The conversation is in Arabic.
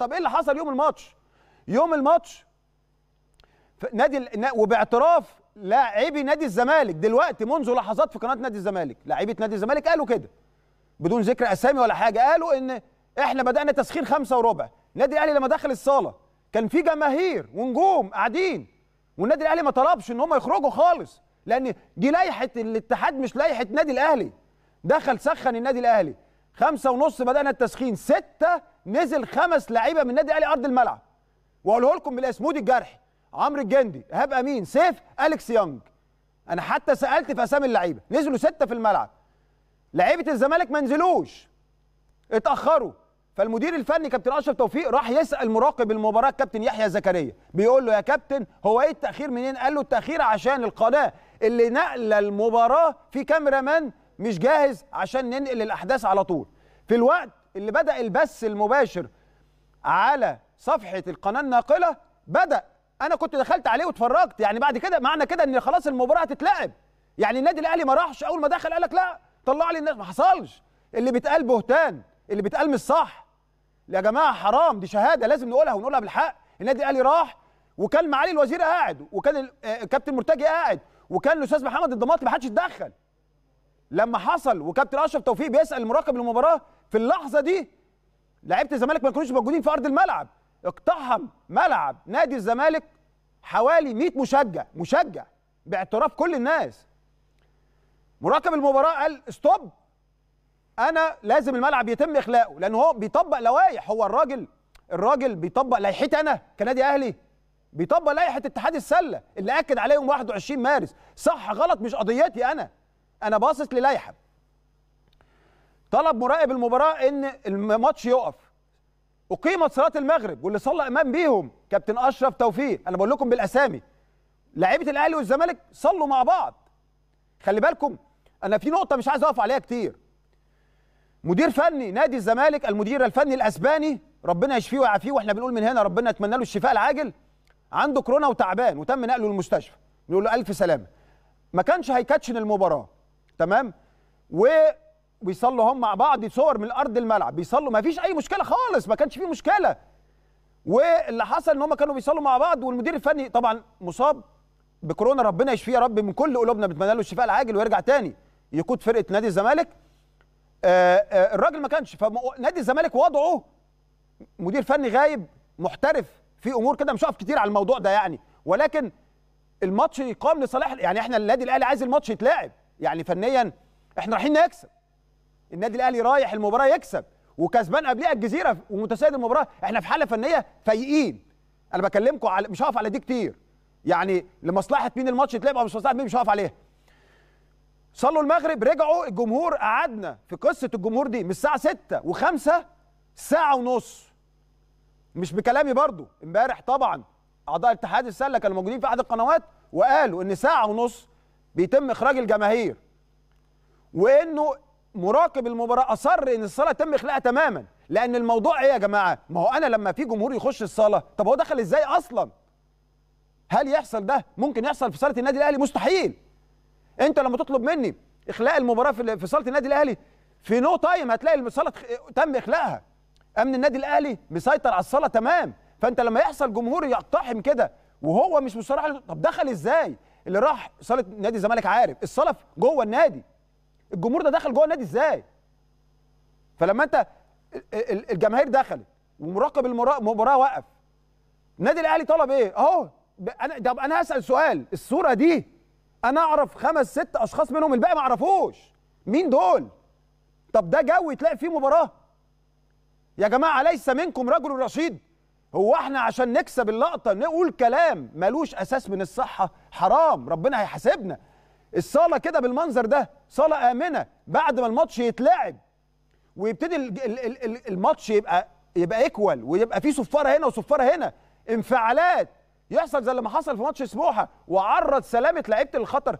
طب إيه اللي حصل يوم الماتش؟ يوم الماتش نادي وباعتراف لاعبي نادي الزمالك دلوقتي منذ لحظات في قناة نادي الزمالك. لاعيبه نادي الزمالك قالوا كده. بدون ذكر أسامي ولا حاجة قالوا إن إحنا بدأنا تسخين خمسة وربع. النادي الأهلي لما دخل الصالة كان في جماهير ونجوم قاعدين والنادي الأهلي ما طلبش إن هم يخرجوا خالص لأن دي لائحة الاتحاد مش لائحة النادي الأهلي. دخل سخن النادي الأهلي. خمسة ونص بدأنا التسخين. ستة نزل خمس لعيبة من النادي الاهلي أرض الملعب. وأقوله لكم بالاسم مودي الجرحي عمرو الجندي إيهاب أمين سيف أليكس يونج أنا حتى سألت في أسامي اللعيبة. نزلوا ستة في الملعب. لعيبة الزمالك ما نزلوش. اتأخروا. فالمدير الفني كابتن أشرف توفيق راح يسأل مراقب المباراة كابتن يحيى زكريا. بيقول له يا كابتن هو إيه التأخير منين قال له التأخير عشان القناة اللي نقل المباراة في كاميرا مان مش جاهز عشان ننقل الأحداث على طول. في الوقت اللي بدأ البث المباشر على صفحة القناة الناقلة بدأ. أنا كنت دخلت عليه واتفرجت. يعني بعد كده معنى كده إن خلاص المباراة هتتلعب يعني النادي الأهلي ما راحش. أول ما دخل قال لك لا طلع لي الناس. ما حصلش. اللي بيتقال بهتان اللي بيتقال مش صح. يا جماعة حرام. دي شهادة لازم نقولها ونقولها بالحق. النادي الأهلي راح وكان معالي الوزير قاعد وكان ال- آه، مرتجي قاعد وكان الأستاذ محمد الضماطي ما حدش اتدخل. لما حصل وكابتن اشرف توفيق بيسأل مراقب المباراة في اللحظة دي لعيبة الزمالك ما كانوش موجودين في أرض الملعب. اقتحم ملعب نادي الزمالك حوالي 100 مشجع مشجع باعتراف كل الناس. مراقب المباراة قال ستوب أنا لازم الملعب يتم اخلاقه لأن هو بيطبق لوائح هو الراجل الراجل بيطبق لائحتي أنا كنادي أهلي بيطبق لائحة اتحاد السلة اللي أكد عليها يوم 21 مارس. صح غلط مش قضيتي أنا. أنا باصص للائحه طلب مراقب المباراة إن الماتش يقف. أقيمت صلاة المغرب واللي صلى إمام بيهم كابتن أشرف توفيق. أنا بقول لكم بالأسامي. لعيبة الأهلي والزمالك صلوا مع بعض. خلي بالكم أنا في نقطة مش عايز أقف عليها كتير. مدير فني نادي الزمالك المدير الفني الأسباني ربنا يشفيه ويعافيه وإحنا بنقول من هنا ربنا يتمنى له الشفاء العاجل. عنده كورونا وتعبان وتم نقله للمستشفى بنقول له ألف سلامة. ما كانش هيكاتشن المباراة. تمام؟ و بيصلوا هم مع بعض صور من ارض الملعب. بيصلوا ما فيش أي مشكلة خالص ما كانش فيه مشكلة. واللي حصل إن هم كانوا بيصلوا مع بعض والمدير الفني طبعا مصاب بكورونا ربنا يشفيه يا رب من كل قلوبنا بنتمنى له الشفاء العاجل ويرجع تاني يقود فرقة نادي الزمالك. آه، آه، الراجل ما كانش فنادي الزمالك وضعه مدير فني غايب محترف في أمور كده مش هقف كتير على الموضوع ده يعني. ولكن الماتش يقام لصالح يعني إحنا النادي الأهلي عايز الماتش يتلعب. يعني فنيا إحنا رايحين نكسب. النادي الأهلي رايح المباراة يكسب. وكسبان قبلها الجزيرة ومتسيد المباراة. إحنا في حالة فنية فايقين. أنا بكلمكم على مش هقف على دي كتير. يعني لمصلحة مين الماتش يتلعب أو مش مصلحة مين مش هقف عليها. صلوا المغرب رجعوا الجمهور قعدنا في قصة الجمهور دي من الساعة 6 و5 ساعة ونص. مش بكلامي برضو. امبارح طبعا أعضاء اتحاد السلة كانوا موجودين في أحد القنوات وقالوا إن ساعة ونص بيتم إخراج الجماهير. وإنه مراقب المباراة أصر إن الصلاة تم اخلاقها تماما. لأن الموضوع إيه يا جماعة؟ ما هو أنا لما في جمهور يخش الصالة طب هو دخل إزاي أصلا؟ هل يحصل ده؟ ممكن يحصل في صالة النادي الأهلي؟ مستحيل. أنت لما تطلب مني إخلاء المباراة في في صالة النادي الأهلي في no time هتلاقي الصاله تم إخلاءها. أمن النادي الأهلي مسيطر على الصاله تمام. فأنت لما يحصل جمهور يقتحم كده وهو مش مصرح طب دخل إزاي؟ اللي راح صالة نادي الزمالك عارف الصالة جوه النادي. الجمهور ده دخل جوه النادي إزاي؟ فلما أنت ال- ال- الجماهير دخلت ومراقب المباراة وقف. النادي الأهلي طلب إيه؟ أهو أنا طب أنا هسأل سؤال الصورة دي أنا أعرف خمس ست أشخاص منهم الباقي ما أعرفوش. مين دول؟ طب ده جو يتلاقي فيه مباراة. يا جماعة ليس منكم رجل رشيد؟ هو إحنا عشان نكسب اللقطة نقول كلام ملوش أساس من الصحة. حرام ربنا هيحاسبنا. الصالة كده بالمنظر ده صالة آمنة بعد ما الماتش يتلعب. ويبتدي ال- ال- ال- ال- الماتش يبقى يبقى ايكوال ويبقى فيه صفاره هنا وصفاره هنا. انفعالات. يحصل زي اللي ما حصل في ماتش سموحة. وعرض سلامة لعيبة الخطر.